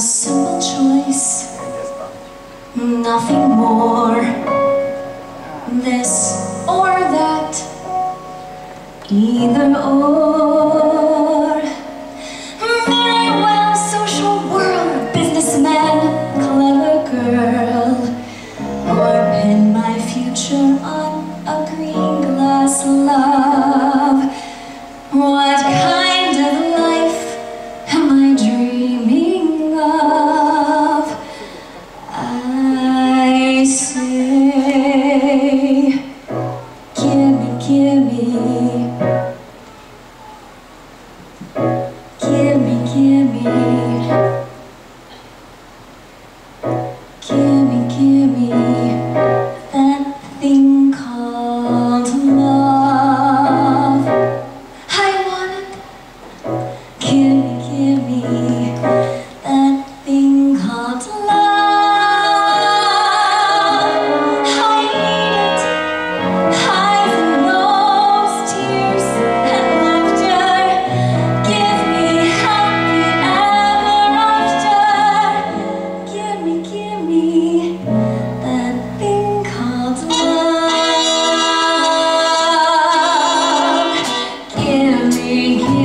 A simple choice, nothing more. This or that, either or. forgive me. change